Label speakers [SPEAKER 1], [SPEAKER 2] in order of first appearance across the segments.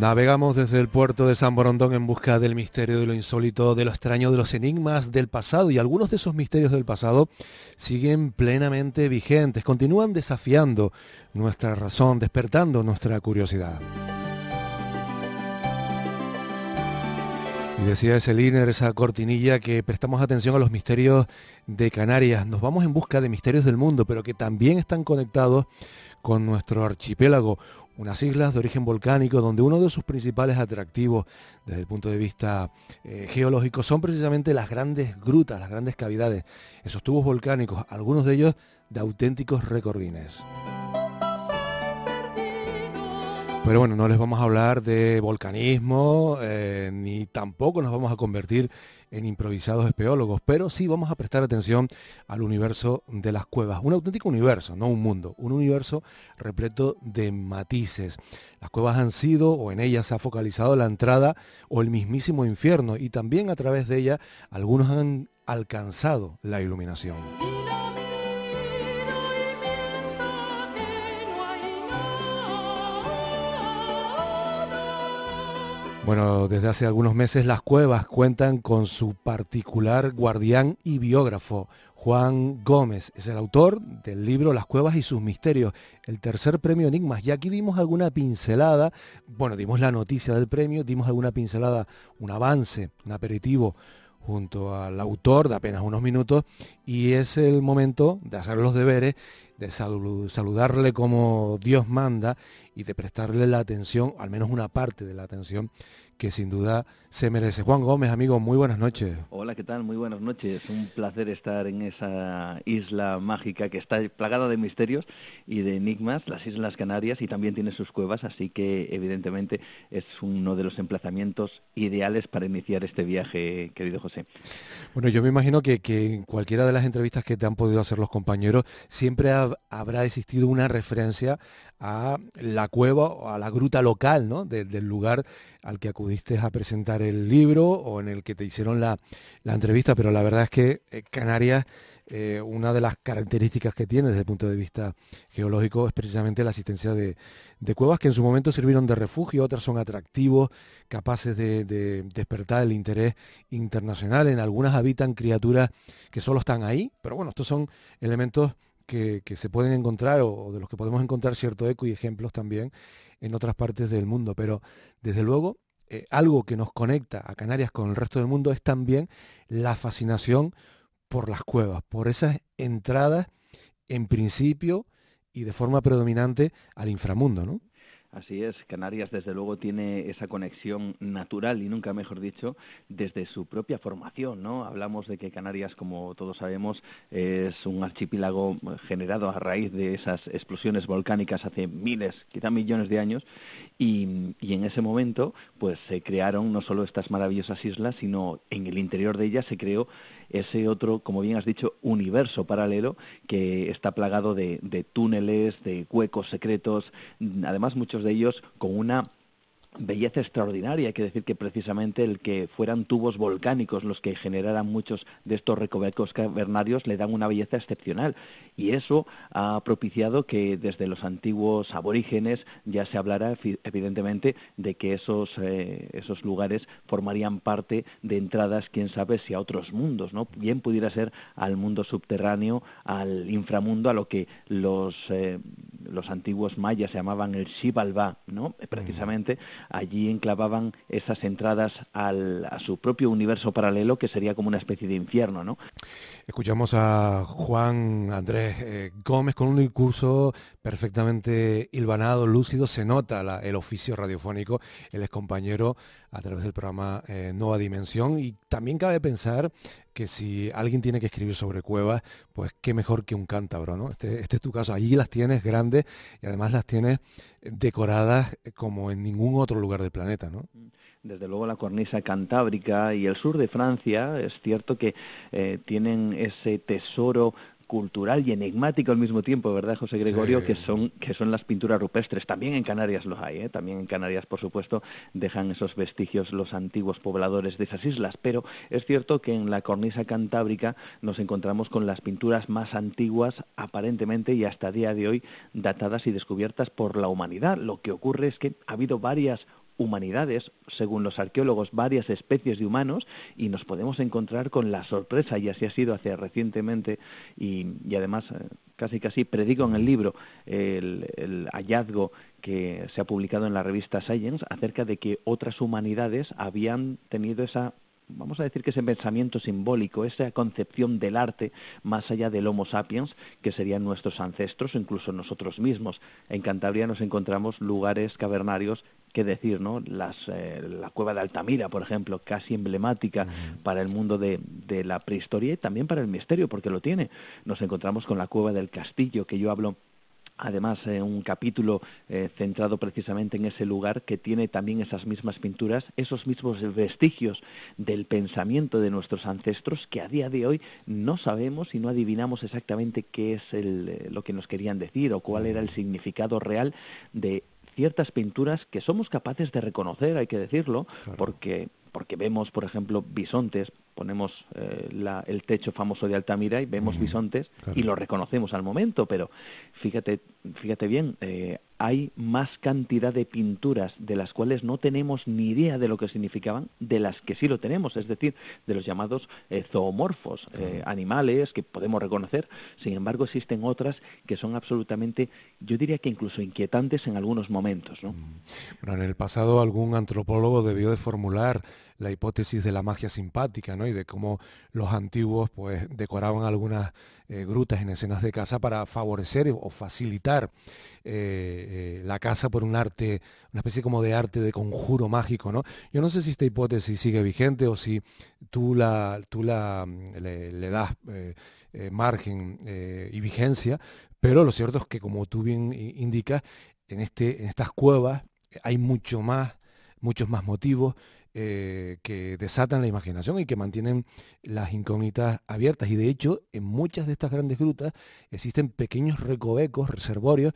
[SPEAKER 1] Navegamos desde el puerto de San Borondón en busca del misterio de lo insólito, de lo extraño, de los enigmas del pasado y algunos de esos misterios del pasado siguen plenamente vigentes, continúan desafiando nuestra razón, despertando nuestra curiosidad. Y decía ese líder, esa cortinilla, que prestamos atención a los misterios de Canarias. Nos vamos en busca de misterios del mundo, pero que también están conectados con nuestro archipiélago unas islas de origen volcánico donde uno de sus principales atractivos desde el punto de vista eh, geológico son precisamente las grandes grutas, las grandes cavidades, esos tubos volcánicos, algunos de ellos de auténticos recordines. Pero bueno, no les vamos a hablar de volcanismo, eh, ni tampoco nos vamos a convertir en improvisados espeólogos, pero sí vamos a prestar atención al universo de las cuevas. Un auténtico universo, no un mundo, un universo repleto de matices. Las cuevas han sido, o en ellas se ha focalizado la entrada o el mismísimo infierno, y también a través de ella algunos han alcanzado la iluminación. Bueno, desde hace algunos meses las cuevas cuentan con su particular guardián y biógrafo. Juan Gómez es el autor del libro Las cuevas y sus misterios, el tercer premio Enigmas. Y aquí dimos alguna pincelada, bueno, dimos la noticia del premio, dimos alguna pincelada, un avance, un aperitivo junto al autor de apenas unos minutos y es el momento de hacer los deberes, de saludarle como Dios manda y de prestarle la atención, al menos una parte de la atención que sin duda se merece. Juan Gómez, amigo, muy buenas noches.
[SPEAKER 2] Hola, ¿qué tal? Muy buenas noches. Un placer estar en esa isla mágica que está plagada de misterios y de enigmas, las Islas Canarias, y también tiene sus cuevas, así que evidentemente es uno de los emplazamientos ideales para iniciar este viaje, querido José.
[SPEAKER 1] Bueno, yo me imagino que, en cualquiera de las entrevistas que te han podido hacer los compañeros, siempre habrá existido una referencia a la cueva o a la gruta local ¿no? del lugar al que acudiste a presentar el libro o en el que te hicieron la, entrevista, pero la verdad es que eh, Canarias, eh, una de las características que tiene desde el punto de vista geológico es precisamente la asistencia de, cuevas que en su momento sirvieron de refugio, otras son atractivos, capaces de, de despertar el interés internacional, en algunas habitan criaturas que solo están ahí, pero bueno, estos son elementos que, se pueden encontrar o, de los que podemos encontrar cierto eco y ejemplos también en otras partes del mundo. Pero desde luego, eh, algo que nos conecta a Canarias con el resto del mundo es también la fascinación por las cuevas, por esas entradas en principio y de forma predominante al inframundo, ¿no?
[SPEAKER 2] Así es, Canarias desde luego tiene esa conexión natural y nunca mejor dicho desde su propia formación, ¿no? Hablamos de que Canarias, como todos sabemos, es un archipiélago generado a raíz de esas explosiones volcánicas hace miles, quizá millones de años y, y, en ese momento pues se crearon no solo estas maravillosas islas, sino en el interior de ellas se creó ese otro, como bien has dicho, universo paralelo que está plagado de, de túneles, de huecos secretos, además muchos de ellos con una belleza extraordinaria. Hay que decir que precisamente el que fueran tubos volcánicos los que generaran muchos de estos recovecos cavernarios le dan una belleza excepcional. Y eso ha propiciado que desde los antiguos aborígenes ya se hablara evidentemente de que esos, eh, esos lugares formarían parte de entradas, quién sabe si a otros mundos, ¿no? Bien pudiera ser al mundo subterráneo, al inframundo, a lo que los, eh, los antiguos mayas llamaban el Xibalbá, ¿no? Precisamente allí enclavaban esas entradas al, a su propio universo paralelo que sería como una especie de infierno, ¿no?
[SPEAKER 1] Escuchamos a Juan Andrés eh, Gómez con un discurso perfectamente hilvanado, lúcido, se nota el oficio radiofónico, él es compañero a través del programa eh, Nueva Dimensión y también cabe pensar que si alguien tiene que escribir sobre cuevas, pues qué mejor que un cántabro, ¿no? Este, este es tu caso, allí las tienes grandes y además las tienes decoradas como en ningún otro lugar del planeta, ¿no?
[SPEAKER 2] Desde luego la cornisa cantábrica y el sur de Francia es cierto que eh, tienen ese tesoro cultural y enigmático al mismo tiempo, ¿verdad, José Gregorio? Que son que son las pinturas rupestres. También en Canarias los hay, ¿eh? También en Canarias, por supuesto, dejan esos vestigios los antiguos pobladores de esas islas. Pero es cierto que en la cornisa cantábrica nos encontramos con las pinturas más antiguas, aparentemente y hasta día de hoy, datadas y descubiertas por la humanidad. Lo que ocurre es que ha habido varias humanidades, según los arqueólogos, varias especies de humanos y nos podemos encontrar con la sorpresa, y así ha sido hace recientemente, y, además eh, casi casi predico en el libro el, hallazgo que se ha publicado en la revista Science acerca de que otras humanidades habían tenido esa vamos a decir que ese pensamiento simbólico, esa concepción del arte más allá del Homo sapiens, que serían nuestros ancestros, incluso nosotros mismos. En Cantabria nos encontramos lugares cavernarios qué decir, ¿no? Las, eh, la cueva de Altamira, por ejemplo, casi emblemática para el mundo de, de, la prehistoria y también para el misterio, porque lo tiene. Nos encontramos con la cueva del castillo, que yo hablo además eh, un capítulo eh, centrado precisamente en ese lugar que tiene también esas mismas pinturas, esos mismos vestigios del pensamiento de nuestros ancestros que a día de hoy no sabemos y no adivinamos exactamente qué es el, lo que nos querían decir o cuál era el significado real de ciertas pinturas que somos capaces de reconocer, hay que decirlo, porque porque vemos, por ejemplo, bisontes, ponemos eh, el techo famoso de Altamira y vemos bisontes y lo reconocemos al momento, pero fíjate, fíjate bien, eh, hay más cantidad de pinturas de las cuales no tenemos ni idea de lo que significaban, de las que sí lo tenemos, es decir, de los llamados eh, zoomorfos, animales que podemos reconocer, sin embargo existen otras que son absolutamente, yo diría que incluso inquietantes en algunos momentos. ¿no?
[SPEAKER 1] Bueno, en el pasado algún antropólogo debió de formular la hipótesis de la magia simpática, ¿no? Y de cómo los antiguos pues decoraban algunas eh, grutas en escenas de casa para favorecer o facilitar eh, eh, la casa por un arte, una especie como de arte de conjuro mágico, ¿no? Yo no sé si esta hipótesis sigue vigente o si tú la, tú la mm, le, das margen y vigencia, pero lo cierto es que como tú bien indicas, en, este, en estas cuevas hay mucho más, muchos más motivos, eh, que desatan la imaginación y que mantienen las incógnitas abiertas. Y de hecho, en muchas de estas grandes grutas existen pequeños recovecos, reservorios,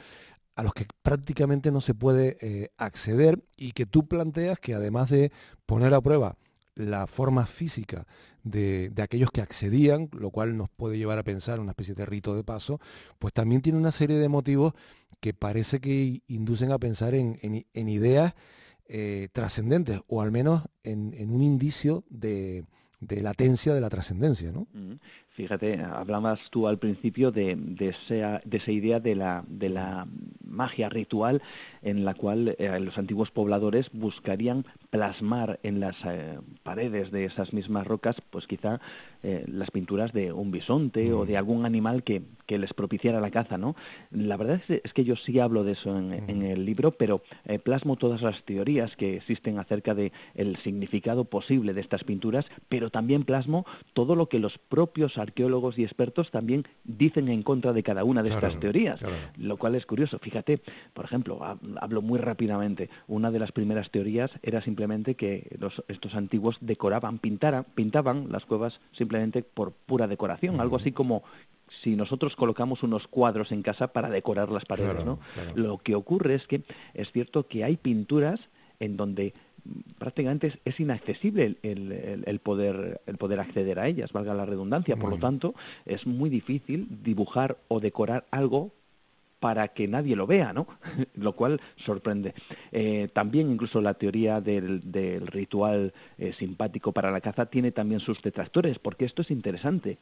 [SPEAKER 1] a los que prácticamente no se puede eh, acceder y que tú planteas que además de poner a prueba la forma física de, aquellos que accedían, lo cual nos puede llevar a pensar una especie de rito de paso, pues también tiene una serie de motivos que parece que inducen a pensar en, en ideas eh, trascendentes, o al menos en, un indicio de, latencia de la trascendencia. ¿no?
[SPEAKER 2] Fíjate, hablabas tú al principio de, de, esa, de esa, idea de la, de la magia ritual en la cual eh, los antiguos pobladores buscarían plasmar en las eh, paredes de esas mismas rocas, pues quizá eh, las pinturas de un bisonte o de algún animal que, que, les propiciara la caza, ¿no? La verdad es, que yo sí hablo de eso en, el libro, pero plasmo todas las teorías que existen acerca de el significado posible de estas pinturas, pero también plasmo todo lo que los propios arqueólogos y expertos también dicen en contra de cada una de estas teorías, lo cual es curioso. Fíjate, por ejemplo, hablo muy rápidamente, una de las primeras teorías era simplemente que los, estos antiguos decoraban, pintaran, pintaban las cuevas simplemente por pura decoración, algo así como si nosotros colocamos unos cuadros en casa para decorar las paredes, ¿no? Lo que ocurre es que es cierto que hay pinturas en donde prácticamente es, inaccesible el, poder, el poder acceder a ellas, valga la redundancia. Por lo tanto, es muy difícil dibujar o decorar algo para que nadie lo vea, ¿no? lo cual sorprende. Eh, también incluso la teoría del, ritual eh, simpático para la caza tiene también sus detractores, porque esto es interesante.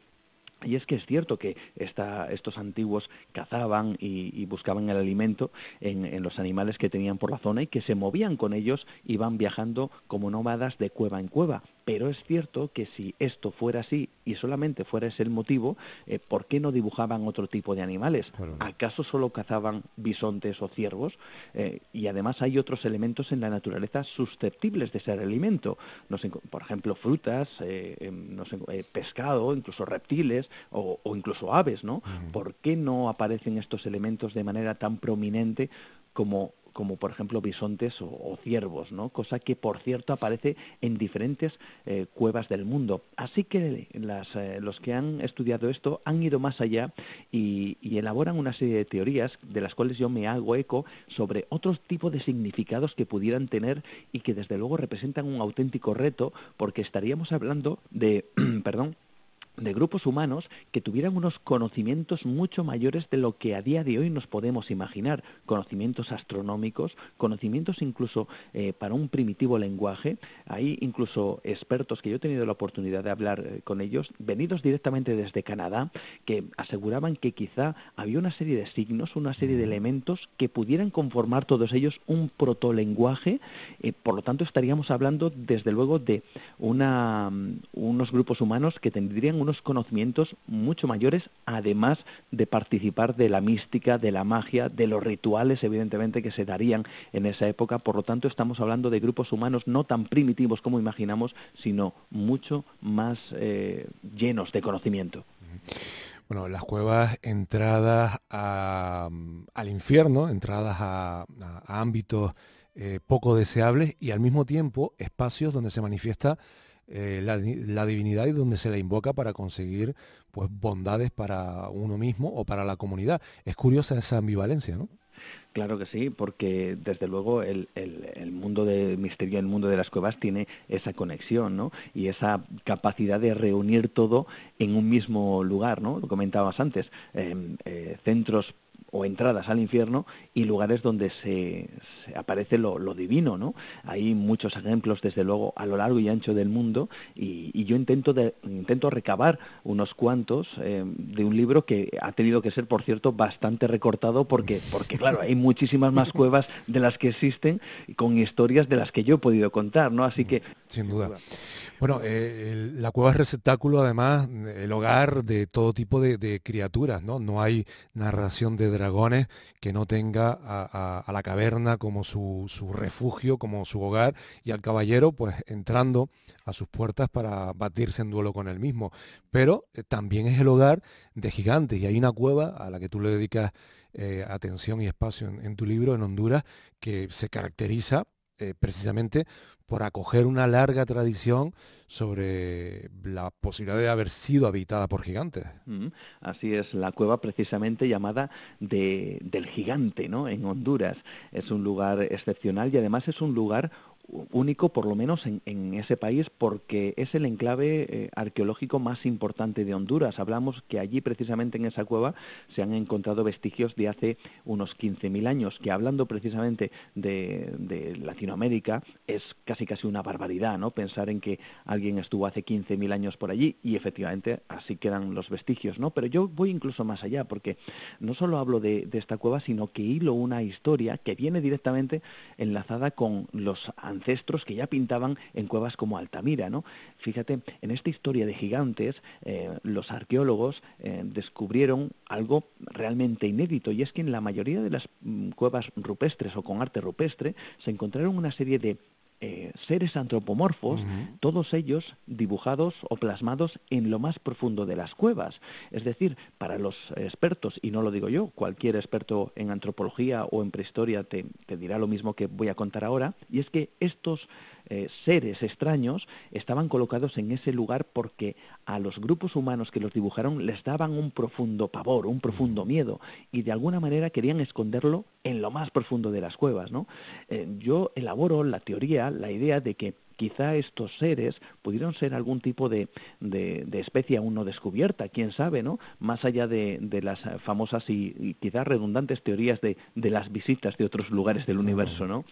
[SPEAKER 2] Y es que es cierto que estos antiguos cazaban y, buscaban el alimento en, los animales que tenían por la zona y que se movían con ellos y van viajando como nómadas de cueva en cueva. Pero es cierto que si esto fuera así y solamente fuera ese el motivo, eh, ¿por qué no dibujaban otro tipo de animales? ¿Acaso solo cazaban bisontes o ciervos? Eh, y además hay otros elementos en la naturaleza susceptibles de ser alimento. por ejemplo, frutas, eh, em, pescado, incluso reptiles o, incluso aves, ¿no? ¿Por qué no aparecen estos elementos de manera tan prominente como como por ejemplo bisontes o, ciervos, ¿no? cosa que por cierto aparece en diferentes eh, cuevas del mundo. Así que eh, los que han estudiado esto han ido más allá y, elaboran una serie de teorías de las cuales yo me hago eco sobre otros tipos de significados que pudieran tener y que desde luego representan un auténtico reto porque estaríamos hablando de, perdón, de grupos humanos que tuvieran unos conocimientos mucho mayores de lo que a día de hoy nos podemos imaginar, conocimientos astronómicos, conocimientos incluso eh, para un primitivo lenguaje. Hay incluso expertos que yo he tenido la oportunidad de hablar eh, con ellos, venidos directamente desde Canadá, que aseguraban que quizá había una serie de signos, una serie de elementos que pudieran conformar todos ellos un protolenguaje. Eh, por lo tanto, estaríamos hablando desde luego de una, mm, unos grupos humanos que tendrían unos conocimientos mucho mayores, además de participar de la mística, de la magia, de los rituales, evidentemente, que se darían en esa época. Por lo tanto, estamos hablando de grupos humanos no tan primitivos como imaginamos, sino mucho más eh, llenos de conocimiento.
[SPEAKER 1] Bueno, las cuevas entradas al infierno, entradas a, ámbitos eh, poco deseables y al mismo tiempo espacios donde se manifiesta eh, la, divinidad y donde se la invoca para conseguir pues bondades para uno mismo o para la comunidad. Es curiosa esa ambivalencia, ¿no?
[SPEAKER 2] Claro que sí, porque desde luego el, mundo del misterio, el mundo de las cuevas tiene esa conexión, ¿no? Y esa capacidad de reunir todo en un mismo lugar, ¿no? Lo comentabas antes, em, eh, centros o entradas al infierno y lugares donde se, aparece lo, divino, ¿no? Hay muchos ejemplos, desde luego, a lo largo y ancho del mundo y, yo intento, de, intento recabar unos cuantos eh, de un libro que ha tenido que ser, por cierto, bastante recortado porque, porque claro, hay muchísimas más cuevas de las que existen con historias de las que yo he podido contar, ¿no? Así que...
[SPEAKER 1] Sin duda. Bueno, eh, la cueva es receptáculo, además, el hogar de todo tipo de, de criaturas, ¿no? No hay narración de dragones que no tenga a, la caverna como su, refugio, como su hogar, y al caballero pues entrando a sus puertas para batirse en duelo con él mismo. Pero eh, también es el hogar de gigantes, y hay una cueva a la que tú le dedicas eh, atención y espacio en, tu libro, en Honduras, que se caracteriza eh, precisamente por acoger una larga tradición sobre la posibilidad de haber sido habitada por gigantes.
[SPEAKER 2] Mm, así es, la cueva precisamente llamada de, del gigante, ¿no? En Honduras. Es un lugar excepcional y además es un lugar único, por lo menos en, ese país, porque es el enclave eh, arqueológico más importante de Honduras. Hablamos que allí, precisamente en esa cueva, se han encontrado vestigios de hace unos 15.000 años, que hablando precisamente de, Latinoamérica, es casi casi una barbaridad, ¿no? Pensar en que alguien estuvo hace 15.000 años por allí y efectivamente así quedan los vestigios, ¿no? Pero yo voy incluso más allá, porque no solo hablo de, esta cueva, sino que hilo una historia que viene directamente enlazada con los que ya pintaban en cuevas como Altamira. ¿no? Fíjate, en esta historia de gigantes, eh, los arqueólogos eh, descubrieron algo realmente inédito, y es que en la mayoría de las mm, cuevas rupestres o con arte rupestre se encontraron una serie de eh, seres antropomorfos, todos ellos dibujados o plasmados en lo más profundo de las cuevas. Es decir, para los expertos, y no lo digo yo, cualquier experto en antropología o en prehistoria te, te dirá lo mismo que voy a contar ahora, y es que estos eh, seres extraños estaban colocados en ese lugar porque a los grupos humanos que los dibujaron les daban un profundo pavor, un profundo miedo, y de alguna manera querían esconderlo en lo más profundo de las cuevas. ¿no? Eh, yo elaboro la teoría, la idea de que quizá estos seres pudieron ser algún tipo de, de, especie aún no descubierta, quién sabe, ¿no? Más allá de, las famosas y, quizás redundantes teorías de, las visitas de otros lugares del universo, ¿no?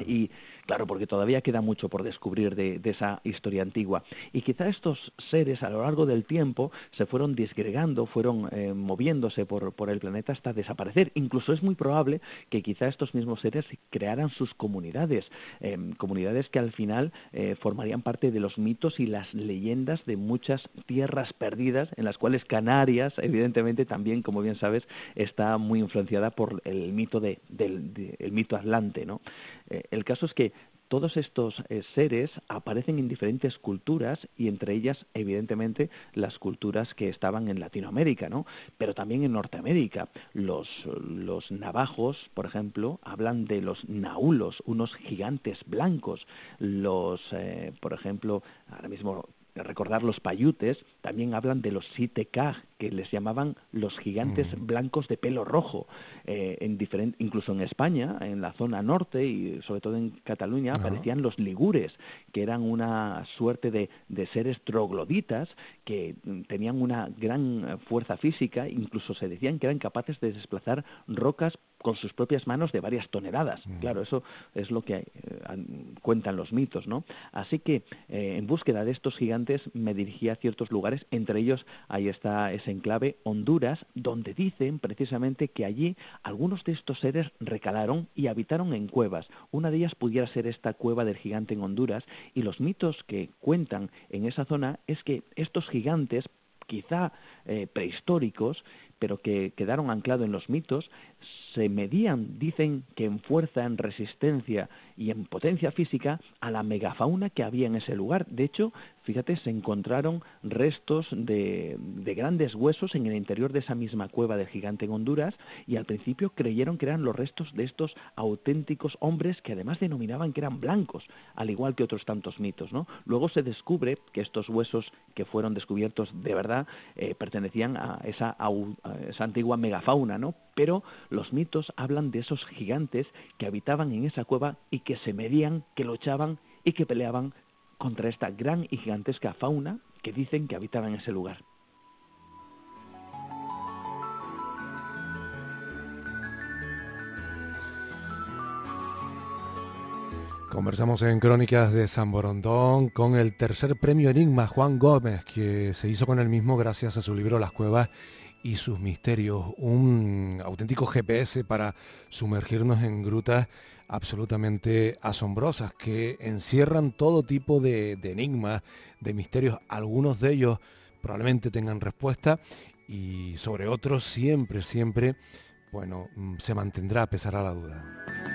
[SPEAKER 2] Y claro, porque todavía queda mucho por descubrir de, esa historia antigua. Y quizá estos seres a lo largo del tiempo se fueron disgregando, fueron eh, moviéndose por, por, el planeta hasta desaparecer. Incluso es muy probable que quizá estos mismos seres crearan sus comunidades, em, comunidades que al final eh, formarían parte de los mitos y las leyendas de muchas tierras perdidas, en las cuales Canarias, evidentemente, también, como bien sabes, está muy influenciada por el mito de, del el mito atlante, ¿no? El caso es que todos estos eh, seres aparecen en diferentes culturas y entre ellas, evidentemente, las culturas que estaban en Latinoamérica, ¿no? Pero también en Norteamérica. Los, los navajos, por ejemplo, hablan de los naulos, unos gigantes blancos. Los, eh, por ejemplo, ahora mismo recordar los payutes, también hablan de los sitekaj, que les llamaban los gigantes blancos de pelo rojo. Eh, en diferente, incluso en España, en la zona norte y sobre todo en Cataluña, aparecían los ligures, que eran una suerte de, de seres trogloditas que mm, tenían una gran fuerza física, incluso se decían que eran capaces de desplazar rocas con sus propias manos de varias toneladas. Mm. Claro, eso es lo que eh, cuentan los mitos, ¿no? Así que eh, en búsqueda de estos gigantes me dirigí a ciertos lugares, entre ellos ahí está ese enclave Honduras, donde dicen precisamente que allí algunos de estos seres recalaron y habitaron en cuevas. Una de ellas pudiera ser esta cueva del gigante en Honduras y los mitos que cuentan en esa zona es que estos gigantes quizá eh, prehistóricos, pero que quedaron anclados en los mitos, se medían, dicen que en fuerza, en resistencia y en potencia física a la megafauna que había en ese lugar. De hecho, fíjate, se encontraron restos de, grandes huesos en el interior de esa misma cueva del gigante en Honduras y al principio creyeron que eran los restos de estos auténticos hombres que además denominaban que eran blancos, al igual que otros tantos mitos. ¿no? Luego se descubre que estos huesos que fueron descubiertos de verdad eh, pertenecían a esa, esa antigua megafauna, ¿no? pero los mitos hablan de esos gigantes que habitaban en esa cueva y que se medían, que luchaban y que peleaban contra esta gran y gigantesca fauna que dicen que habitaba en ese lugar.
[SPEAKER 1] Conversamos en Crónicas de San Borondón con el tercer premio Enigma Juan Gómez, que se hizo con el mismo gracias a su libro Las Cuevas y sus misterios, un auténtico GPS para sumergirnos en grutas absolutamente asombrosas que encierran todo tipo de, enigmas, de misterios. Algunos de ellos probablemente tengan respuesta y sobre otros siempre, siempre, bueno, mm, se mantendrá a pesar a la duda.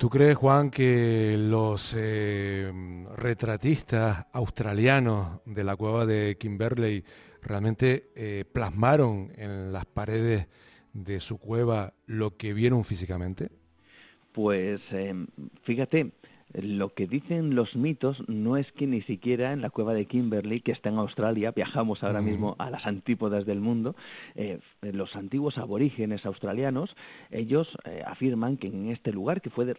[SPEAKER 1] ¿Tú crees, Juan, que los eh, retratistas australianos de la cueva de Kimberley realmente eh, plasmaron en las paredes de su cueva lo que vieron físicamente?
[SPEAKER 2] Pues em, fíjate, lo que dicen los mitos no es que ni siquiera en la cueva de Kimberley, que está en Australia, viajamos ahora mismo a las antípodas del mundo, eh, los antiguos aborígenes australianos, ellos eh, afirman que en este lugar, que fue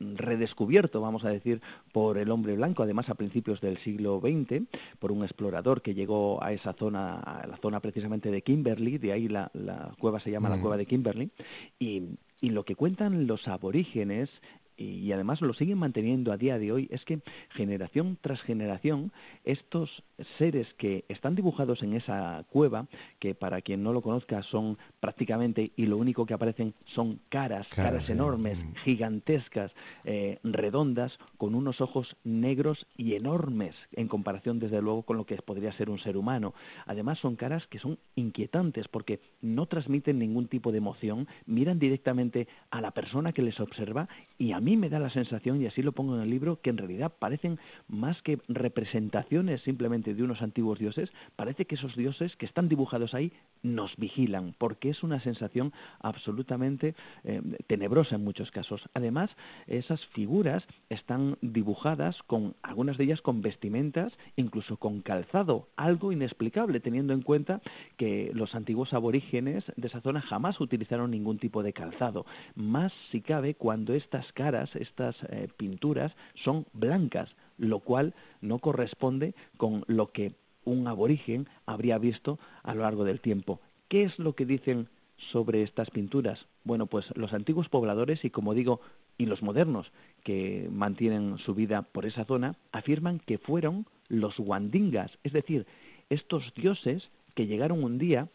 [SPEAKER 2] redescubierto, vamos a decir, por el hombre blanco, además a principios del siglo XX, por un explorador que llegó a esa zona, a la zona precisamente de Kimberley, de ahí la, cueva se llama la cueva de Kimberley, y, y lo que cuentan los aborígenes y además lo siguen manteniendo a día de hoy, es que generación tras generación estos seres que están dibujados en esa cueva, que para quien no lo conozca son prácticamente, y lo único que aparecen son caras, caras, enormes, gigantescas, eh, redondas, con unos ojos negros y enormes en comparación desde luego con lo que podría ser un ser humano. Además son caras que son inquietantes porque no transmiten ningún tipo de emoción, miran directamente a la persona que les observa y a mí me da la sensación, y así lo pongo en el libro, que en realidad parecen más que representaciones simplemente de unos antiguos dioses, parece que esos dioses que están dibujados ahí nos vigilan, porque es una sensación absolutamente eh, tenebrosa en muchos casos. Además, esas figuras están dibujadas con, algunas de ellas con vestimentas, incluso con calzado, algo inexplicable teniendo en cuenta que los antiguos aborígenes de esa zona jamás utilizaron ningún tipo de calzado, más si cabe cuando estas caras estas eh, pinturas, son blancas, lo cual no corresponde con lo que un aborigen habría visto a lo largo del tiempo. ¿Qué es lo que dicen sobre estas pinturas? Bueno, pues los antiguos pobladores y como digo, y los modernos que mantienen su vida por esa zona, afirman que fueron los wandingas, es decir, estos dioses que llegaron un día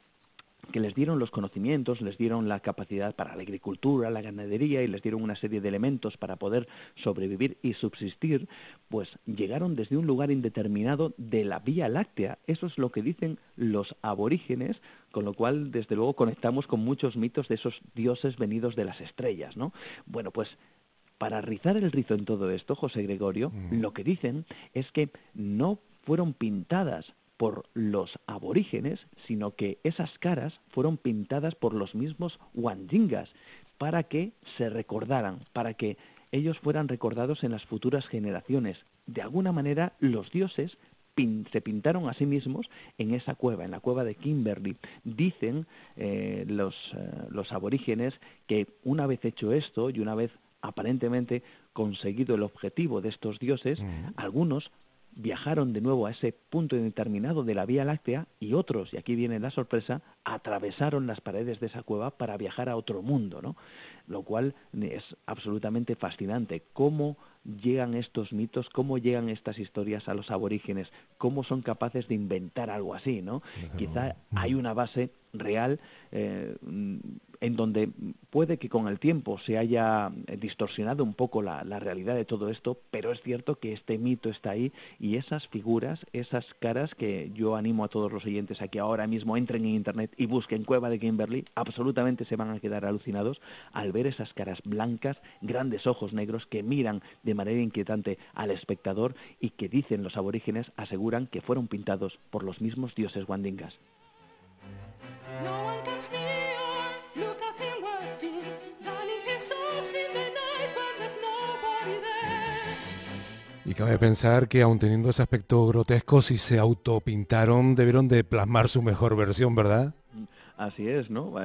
[SPEAKER 2] que les dieron los conocimientos, les dieron la capacidad para la agricultura, la ganadería y les dieron una serie de elementos para poder sobrevivir y subsistir, pues llegaron desde un lugar indeterminado de la Vía Láctea. Eso es lo que dicen los aborígenes, con lo cual desde luego conectamos con muchos mitos de esos dioses venidos de las estrellas, ¿no? Bueno, pues para rizar el rizo en todo esto, José Gregorio, mm. lo que dicen es que no fueron pintadas por los aborígenes, sino que esas caras fueron pintadas por los mismos wandingas. para que se recordaran, para que ellos fueran recordados en las futuras generaciones. De alguna manera, los dioses se pintaron a sí mismos en esa cueva, en la cueva de Kimberley. Dicen eh, los, eh, los aborígenes que una vez hecho esto y una vez aparentemente conseguido el objetivo de estos dioses, algunos viajaron de nuevo a ese punto determinado de la Vía Láctea y otros, y aquí viene la sorpresa, atravesaron las paredes de esa cueva para viajar a otro mundo, ¿no? Lo cual es absolutamente fascinante. ¿Cómo llegan estos mitos, cómo llegan estas historias a los aborígenes? ¿Cómo son capaces de inventar algo así, ¿no? Quizá hay una base real eh, en donde puede que con el tiempo se haya distorsionado un poco la, realidad de todo esto, pero es cierto que este mito está ahí y esas figuras, esas caras que yo animo a todos los oyentes a que ahora mismo entren en Internet y busquen Cueva de Kimberley, absolutamente se van a quedar alucinados al ver esas caras blancas, grandes ojos negros que miran de manera inquietante al espectador y que dicen los aborígenes, aseguran que fueron pintados por los mismos dioses guandingas.
[SPEAKER 1] Y cabe pensar que aun teniendo ese aspecto grotesco, si se autopintaron, debieron de plasmar su mejor versión, ¿verdad?
[SPEAKER 2] Así es, ¿no?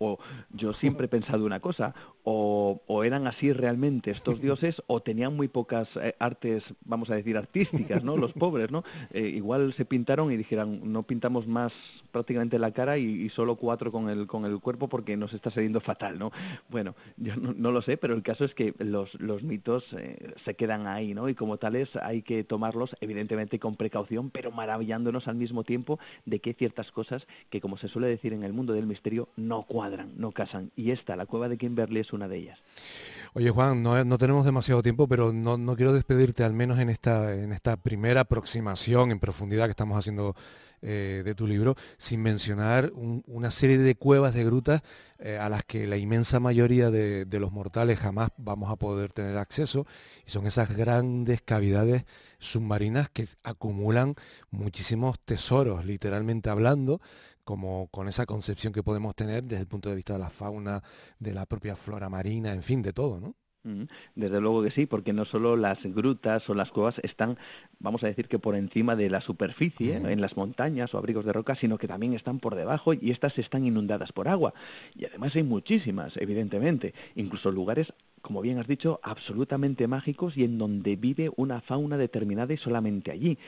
[SPEAKER 2] O, yo siempre he pensado una cosa, o, eran así realmente estos dioses, o tenían muy pocas eh, artes, vamos a decir, artísticas, ¿no? Los pobres, ¿no? Eh, igual se pintaron y dijeran, no pintamos más prácticamente la cara y, solo cuatro con el, con el cuerpo porque nos está saliendo fatal, ¿no? Bueno, yo no, lo sé, pero el caso es que los, los mitos eh, se quedan ahí, ¿no? Y como tales hay que tomarlos, evidentemente, con precaución, pero maravillándonos al mismo tiempo de que hay ciertas cosas que, como se suele decir en el mundo, del misterio no cuadran, no casan. Y esta, la cueva de Kimberley, es una de ellas.
[SPEAKER 1] Oye Juan, no, tenemos demasiado tiempo, pero no, quiero despedirte al menos en esta, en esta primera aproximación en profundidad que estamos haciendo eh, de tu libro, sin mencionar una serie de cuevas, de grutas eh, a las que la inmensa mayoría de, de, los mortales jamás vamos a poder tener acceso, y son esas grandes cavidades submarinas que acumulan muchísimos tesoros, literalmente hablando, como con esa concepción que podemos tener desde el punto de vista de la fauna, de la propia flora marina, en fin, de todo, ¿no?
[SPEAKER 2] Desde luego que sí, porque no solo las grutas o las cuevas están, vamos a decir que por encima de la superficie, en las montañas o abrigos de roca, sino que también están por debajo y estas están inundadas por agua. Y además hay muchísimas, evidentemente, incluso lugares, como bien has dicho, absolutamente mágicos y en donde vive una fauna determinada y solamente allí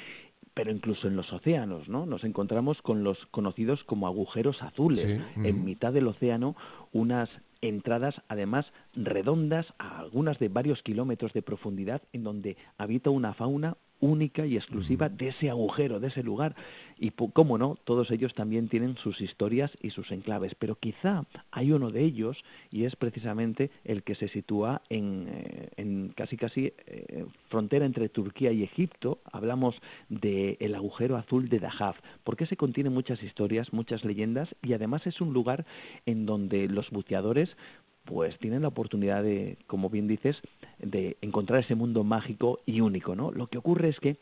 [SPEAKER 2] pero incluso en los océanos, ¿no? Nos encontramos con los conocidos como agujeros azules. En mitad del océano, unas entradas además redondas a algunas de varios kilómetros de profundidad en donde habita una fauna única y exclusiva de ese agujero, de ese lugar. Y cómo no, todos ellos también tienen sus historias y sus enclaves, pero quizá hay uno de ellos y es precisamente el que se sitúa en, eh, casi casi eh, frontera entre Turquía y Egipto. Hablamos del el agujero azul de Dahab, porque se contiene muchas historias, muchas leyendas y además es un lugar en donde los buceadores pues tienen la oportunidad de, como bien dices, de encontrar ese mundo mágico y único, ¿no? Lo que ocurre es que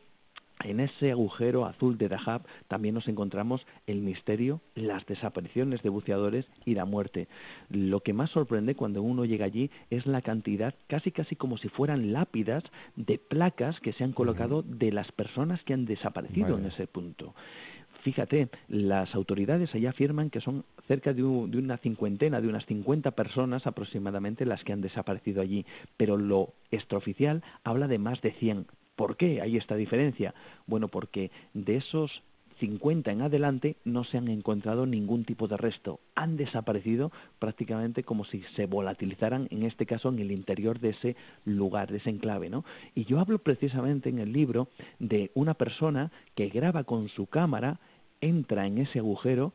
[SPEAKER 2] en ese agujero azul de Dahab también nos encontramos el misterio, las desapariciones de buceadores y la muerte. Lo que más sorprende cuando uno llega allí es la cantidad, casi casi como si fueran lápidas, de placas que se han colocado de las personas que han desaparecido en ese punto. Fíjate, las autoridades allá afirman que son cerca de, una cincuentena, de unas 50 personas aproximadamente las que han desaparecido allí, pero lo extraoficial habla de más de 100. ¿Por qué hay esta diferencia? Bueno, porque de esos 50 en adelante no se han encontrado ningún tipo de resto. Han desaparecido prácticamente como si se volatilizaran, en este caso, en el interior de ese lugar, de ese enclave. ¿no? Y yo hablo precisamente en el libro de una persona que graba con su cámara, entra en ese agujero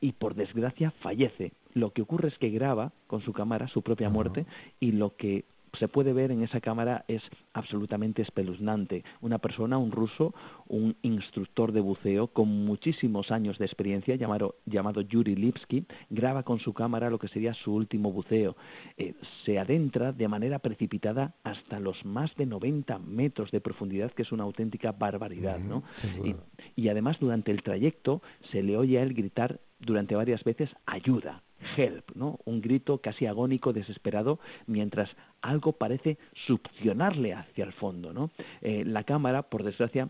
[SPEAKER 2] y por desgracia fallece. Lo que ocurre es que graba con su cámara su propia muerte y lo que se puede ver en esa cámara es absolutamente espeluznante. Una persona, un ruso, un instructor de buceo con muchísimos años de experiencia, llamado, llamado Yuri Lipsky, graba con su cámara lo que sería su último buceo. Eh, se adentra de manera precipitada hasta los más de 90 metros de profundidad, que es una auténtica barbaridad. ¿no? y, y además durante el trayecto se le oye a él gritar durante varias veces ayuda, help, ¿no? Un grito casi agónico, desesperado, mientras algo parece succionarle hacia el fondo, ¿no? Eh, la cámara, por desgracia,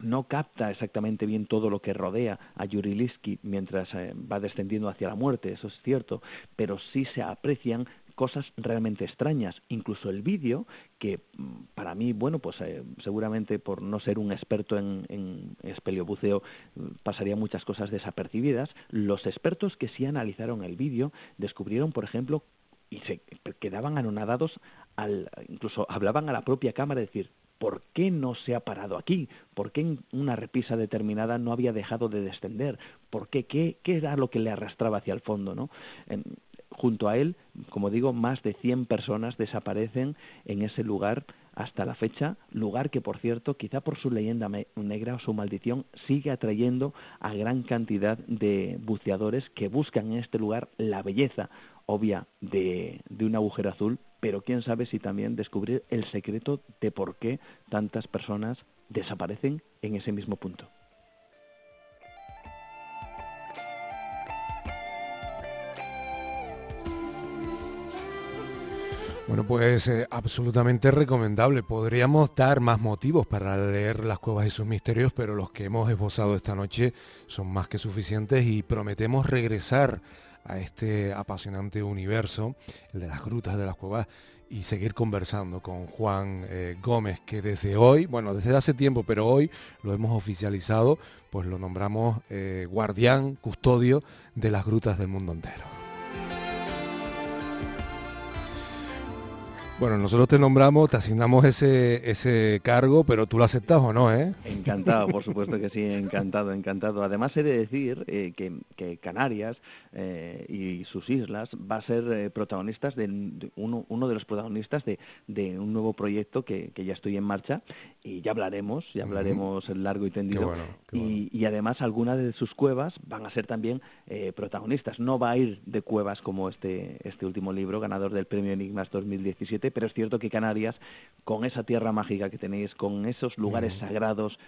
[SPEAKER 2] no capta exactamente bien todo lo que rodea a Yuri Lisky mientras eh, va descendiendo hacia la muerte, eso es cierto, pero sí se aprecian cosas realmente extrañas. Incluso el vídeo, que mm, para mí, bueno, pues eh, seguramente por no ser un experto en, en espeliobuceo mm, pasaría muchas cosas desapercibidas. Los expertos que sí analizaron el vídeo descubrieron, por ejemplo, y se quedaban anonadados, al, incluso hablaban a la propia cámara, decir, ¿por qué no se ha parado aquí? ¿Por qué en una repisa determinada no había dejado de descender? ¿Por qué? ¿Qué, qué era lo que le arrastraba hacia el fondo? ¿no? Junto a él, como digo, más de 100 personas desaparecen en ese lugar hasta la fecha, lugar que por cierto, quizá por su leyenda negra o su maldición, sigue atrayendo a gran cantidad de buceadores que buscan en este lugar la belleza obvia de, de un agujero azul, pero quién sabe si también descubrir el secreto de por qué tantas personas desaparecen en ese mismo punto.
[SPEAKER 1] Bueno, pues eh, absolutamente recomendable. Podríamos dar más motivos para leer las cuevas y sus misterios, pero los que hemos esbozado esta noche son más que suficientes y prometemos regresar a este apasionante universo, el de las grutas de las cuevas, y seguir conversando con Juan eh, Gómez, que desde hoy, bueno, desde hace tiempo, pero hoy lo hemos oficializado, pues lo nombramos eh, guardián, custodio de las grutas del mundo entero. Bueno, nosotros te nombramos, te asignamos ese, ese cargo, pero tú lo aceptas o no, ¿eh?
[SPEAKER 2] Encantado, por supuesto que sí, encantado, encantado. Además he de decir eh, que, Canarias eh, y sus islas va a ser eh, protagonistas de, uno, uno, de los protagonistas de, de un nuevo proyecto que, que, ya estoy en marcha y ya hablaremos, ya hablaremos en largo y tendido. y, y, además algunas de sus cuevas van a ser también protagonistas. No va a ir de cuevas como este, este último libro, ganador del Premio Enigmas 2017 pero es cierto que Canarias, con esa tierra mágica que tenéis, con esos lugares sagrados,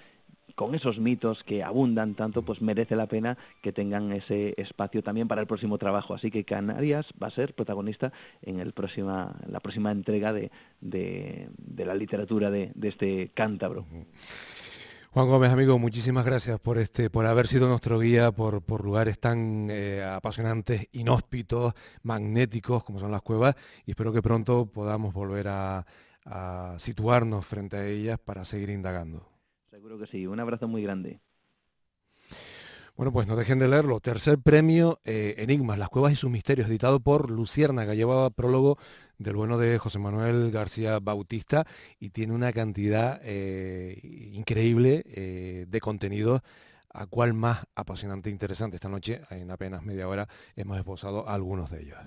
[SPEAKER 2] con esos mitos que abundan tanto, pues merece la pena que tengan ese espacio también para el próximo trabajo. Así que Canarias va a ser protagonista en el próxima, la próxima entrega de, de, la literatura de, de este cántabro.
[SPEAKER 1] Juan Gómez, amigo, muchísimas gracias por este, por haber sido nuestro guía por, por lugares tan eh, apasionantes, inhóspitos, magnéticos como son las cuevas y espero que pronto podamos volver a, situarnos frente a ellas para seguir indagando.
[SPEAKER 2] Seguro que sí. Un abrazo muy grande.
[SPEAKER 1] Bueno, pues no dejen de leerlo. Tercer premio, eh, Enigmas, las cuevas y sus misterios, editado por Lucierna, que llevaba prólogo del bueno de José Manuel García Bautista y tiene una cantidad eh, increíble eh, de contenidos a cual más apasionante e interesante. Esta noche, en apenas media hora, hemos esposado algunos de ellos.